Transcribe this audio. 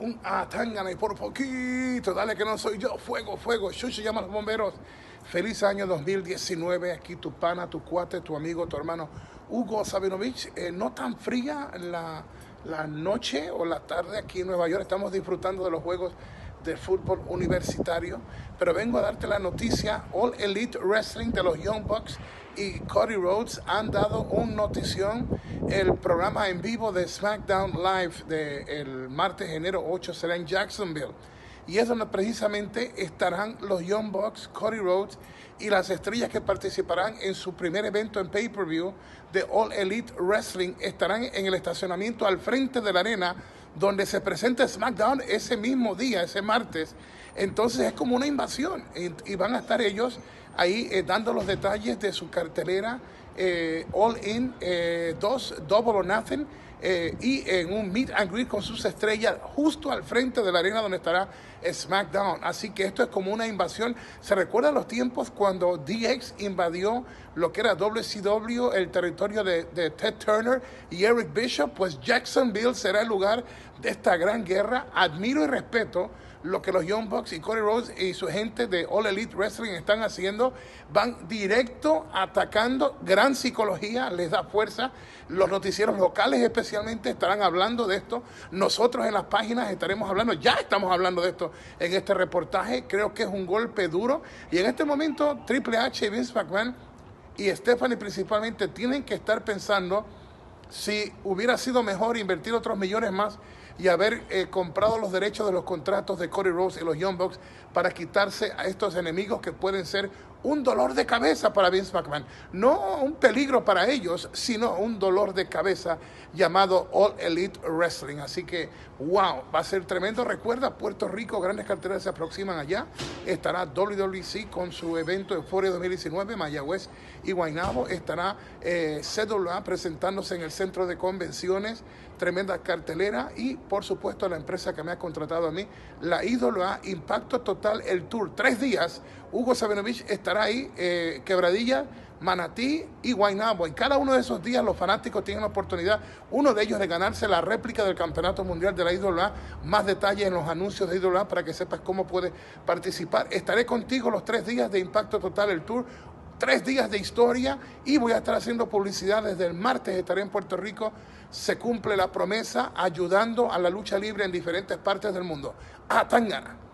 un atangana y por poquito, dale que no soy yo, fuego, fuego, Chucho llama a los bomberos. Feliz año 2019, aquí tu pana, tu cuate, tu amigo, tu hermano Hugo Sabinovich. Eh, no tan fría la, la noche o la tarde aquí en Nueva York, estamos disfrutando de los juegos de fútbol universitario, pero vengo a darte la noticia, All Elite Wrestling de los Young Bucks y Cody Rhodes han dado una notición, el programa en vivo de SmackDown Live del martes enero 8 será en Jacksonville. Y es donde precisamente estarán los Young Bucks, Cody Rhodes y las estrellas que participarán en su primer evento en pay-per-view de All Elite Wrestling. Estarán en el estacionamiento al frente de la arena donde se presenta SmackDown ese mismo día, ese martes. Entonces es como una invasión y van a estar ellos ahí eh, dando los detalles de su cartelera eh, All In 2, eh, Double or Nothing eh, y en un meet and greet con sus estrellas justo al frente de la arena donde estará SmackDown. Así que esto es como una invasión. ¿Se recuerdan los tiempos cuando DX invadió lo que era WCW, el territorio de Ted Turner y Eric Bishop? Pues Jacksonville será el lugar de esta gran guerra. Admiro y respeto lo que los Young Bucks y Cody Rhodes y su gente de All Elite Wrestling están haciendo. Van directo atacando, gran psicología, les da fuerza. Los noticieros locales especialmente estarán hablando de esto. Nosotros en las páginas estaremos hablando, ya estamos hablando de esto en este reportaje. Creo que es un golpe duro. Y en este momento Triple H y Vince McMahon y Stephanie principalmente tienen que estar pensando si hubiera sido mejor invertir otros millones más y haber eh, comprado los derechos de los contratos de Cody Rose y los Young Bucks para quitarse a estos enemigos que pueden ser un dolor de cabeza para Vince McMahon. No un peligro para ellos, sino un dolor de cabeza llamado All Elite Wrestling. Así que, wow, va a ser tremendo. Recuerda, Puerto Rico, grandes carteras se aproximan allá. Estará WWC con su evento Euphoria 2019, Mayagüez y Guaynabo. Estará eh, CWA presentándose en el centro de convenciones. Tremenda cartelera. Y, por supuesto, la empresa que me ha contratado a mí, la IWA, Impacto Total, el Tour. Tres días. Hugo Sabinovich estará ahí, eh, Quebradilla Manatí y Guaynabo. En cada uno de esos días los fanáticos tienen la oportunidad, uno de ellos de ganarse la réplica del Campeonato Mundial de la IWA. Más detalles en los anuncios de IWA para que sepas cómo puedes participar. Estaré contigo los tres días de Impacto Total, el Tour. Tres días de historia y voy a estar haciendo publicidad desde el martes. Estaré en Puerto Rico. Se cumple la promesa ayudando a la lucha libre en diferentes partes del mundo. A Tangana.